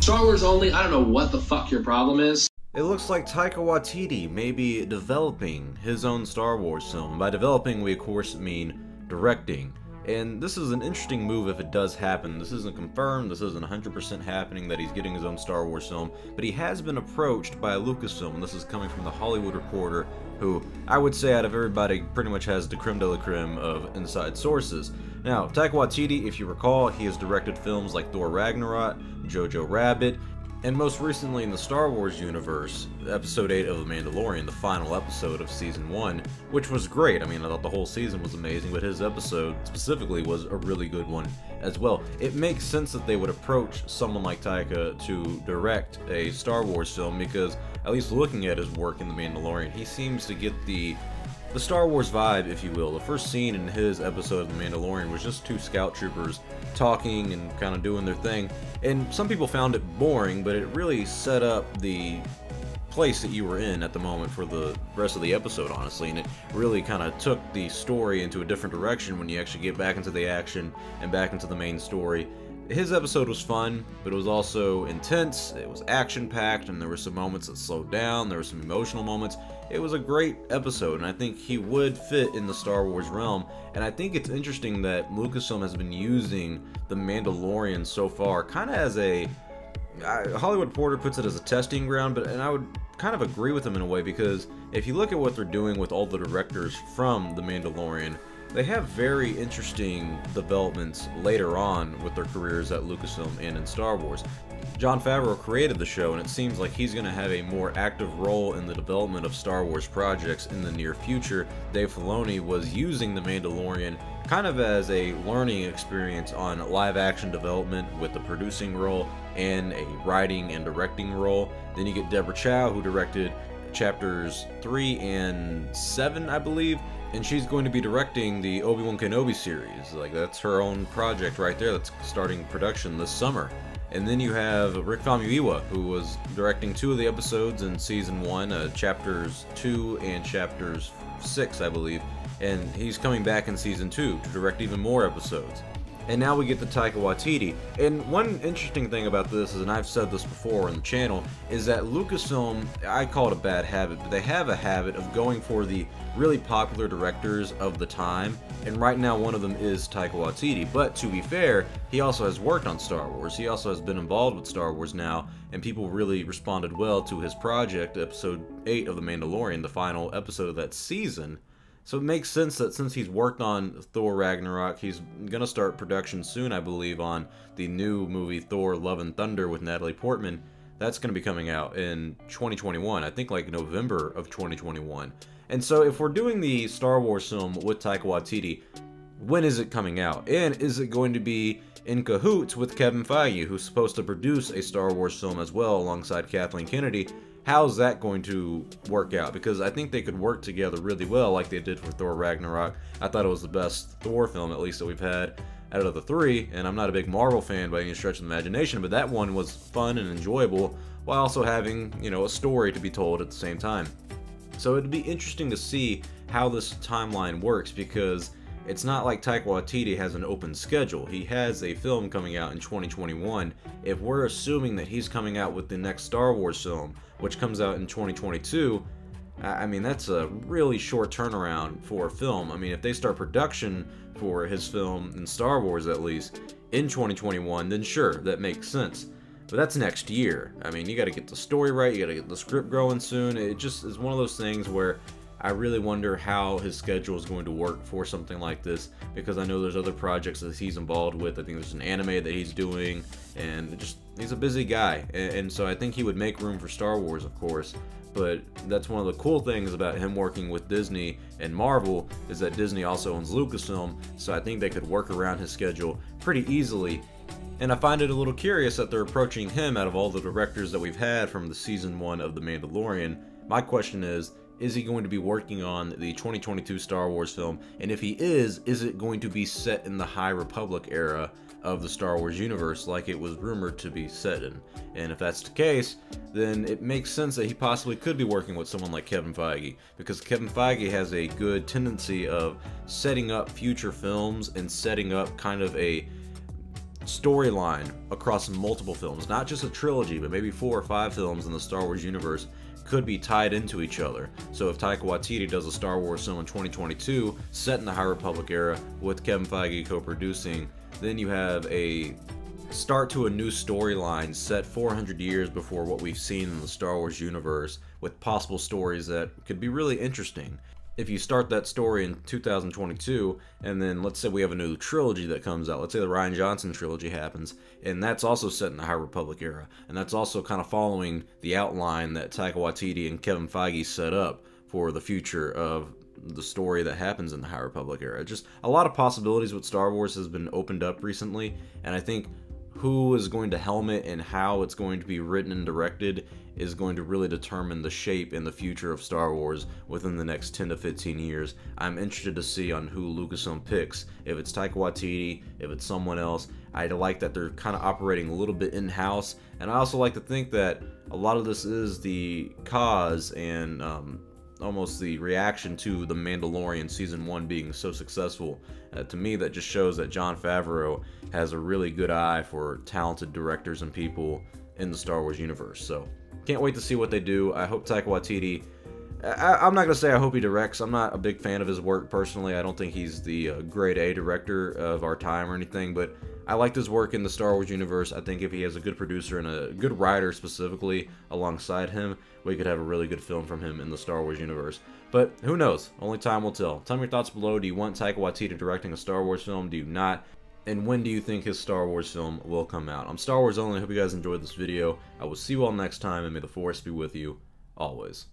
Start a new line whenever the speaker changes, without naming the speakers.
Star Wars only, I don't know what the fuck your problem is.
It looks like Taika Waititi may be developing his own Star Wars film. By developing, we of course mean directing. And this is an interesting move if it does happen. This isn't confirmed, this isn't 100% happening that he's getting his own Star Wars film, but he has been approached by Lucasfilm, and this is coming from the Hollywood Reporter, who I would say out of everybody pretty much has the creme de la creme of inside sources. Now, Taika Waititi, if you recall, he has directed films like Thor Ragnarok, Jojo Rabbit, and most recently in the Star Wars universe, episode 8 of The Mandalorian, the final episode of season 1, which was great. I mean, I thought the whole season was amazing, but his episode specifically was a really good one as well. It makes sense that they would approach someone like Taika to direct a Star Wars film because, at least looking at his work in The Mandalorian, he seems to get the the Star Wars vibe, if you will. The first scene in his episode of The Mandalorian was just two scout troopers talking and kind of doing their thing. And some people found it boring, but it really set up the place that you were in at the moment for the rest of the episode, honestly. And it really kind of took the story into a different direction when you actually get back into the action and back into the main story his episode was fun, but it was also intense, it was action packed, and there were some moments that slowed down, there were some emotional moments. It was a great episode, and I think he would fit in the Star Wars realm. And I think it's interesting that Lucasfilm has been using The Mandalorian so far kind of as a. Hollywood Porter puts it as a testing ground, but and I would kind of agree with him in a way because if you look at what they're doing with all the directors from The Mandalorian, they have very interesting developments later on with their careers at Lucasfilm and in Star Wars. Jon Favreau created the show, and it seems like he's going to have a more active role in the development of Star Wars projects in the near future. Dave Filoni was using The Mandalorian kind of as a learning experience on live action development with the producing role and a writing and directing role. Then you get Deborah Chow, who directed chapters 3 and 7, I believe and she's going to be directing the Obi-Wan Kenobi series. Like that's her own project right there that's starting production this summer. And then you have Rick Famuyiwa, who was directing two of the episodes in season one, uh, chapters two and chapters six, I believe. And he's coming back in season two to direct even more episodes. And now we get the Taika Waititi. And one interesting thing about this is, and I've said this before on the channel, is that Lucasfilm, I call it a bad habit, but they have a habit of going for the really popular directors of the time. And right now one of them is Taika Waititi. But to be fair, he also has worked on Star Wars. He also has been involved with Star Wars now, and people really responded well to his project, episode 8 of The Mandalorian, the final episode of that season. So it makes sense that since he's worked on Thor Ragnarok, he's going to start production soon, I believe, on the new movie Thor Love and Thunder with Natalie Portman. That's going to be coming out in 2021, I think like November of 2021. And so if we're doing the Star Wars film with Taika Waititi, when is it coming out? And is it going to be in cahoots with Kevin Feige, who's supposed to produce a Star Wars film as well alongside Kathleen Kennedy? How's that going to work out? Because I think they could work together really well, like they did for Thor Ragnarok. I thought it was the best Thor film, at least that we've had out of the three. And I'm not a big Marvel fan by any stretch of the imagination, but that one was fun and enjoyable, while also having you know a story to be told at the same time. So it'd be interesting to see how this timeline works because it's not like Taika Waititi has an open schedule. He has a film coming out in 2021. If we're assuming that he's coming out with the next Star Wars film, which comes out in 2022, I mean, that's a really short turnaround for a film. I mean, if they start production for his film in Star Wars at least in 2021, then sure, that makes sense. But that's next year. I mean, you got to get the story right, you got to get the script growing soon. It just is one of those things where I really wonder how his schedule is going to work for something like this because I know there's other projects that he's involved with. I think there's an anime that he's doing, and just he's a busy guy. And, and so I think he would make room for Star Wars, of course. But that's one of the cool things about him working with Disney and Marvel is that Disney also owns Lucasfilm, so I think they could work around his schedule pretty easily. And I find it a little curious that they're approaching him out of all the directors that we've had from the season one of The Mandalorian. My question is, is he going to be working on the 2022 Star Wars film? And if he is, is it going to be set in the High Republic era of the Star Wars universe like it was rumored to be set in? And if that's the case, then it makes sense that he possibly could be working with someone like Kevin Feige because Kevin Feige has a good tendency of setting up future films and setting up kind of a storyline across multiple films, not just a trilogy, but maybe four or five films in the Star Wars universe could be tied into each other. So if Taika Waititi does a Star Wars film in 2022 set in the High Republic era with Kevin Feige co-producing, then you have a start to a new storyline set 400 years before what we've seen in the Star Wars universe with possible stories that could be really interesting if you start that story in 2022 and then let's say we have a new trilogy that comes out let's say the Rian Johnson trilogy happens and that's also set in the High Republic era and that's also kind of following the outline that Taika Waititi and Kevin Feige set up for the future of the story that happens in the High Republic era. Just a lot of possibilities with Star Wars has been opened up recently and I think who is going to helm it and how it's going to be written and directed is going to really determine the shape and the future of Star Wars within the next 10 to 15 years. I'm interested to see on who Lucasfilm picks. If it's Taika Waititi, if it's someone else. I like that they're kind of operating a little bit in-house, and I also like to think that a lot of this is the cause and um, almost the reaction to the Mandalorian season one being so successful. Uh, to me, that just shows that Jon Favreau has a really good eye for talented directors and people in the Star Wars universe. So can't wait to see what they do. I hope Taika Waititi. I, am not gonna say I hope he directs. I'm not a big fan of his work personally. I don't think he's the uh, grade A director of our time or anything, but I liked his work in the Star Wars universe. I think if he has a good producer and a good writer specifically alongside him, we could have a really good film from him in the Star Wars universe. But who knows? Only time will tell. Tell me your thoughts below. Do you want Taika Waititi directing a Star Wars film? Do you not? And when do you think his Star Wars film will come out? I'm Star Wars Only. I hope you guys enjoyed this video. I will see you all next time, and may the Force be with you always.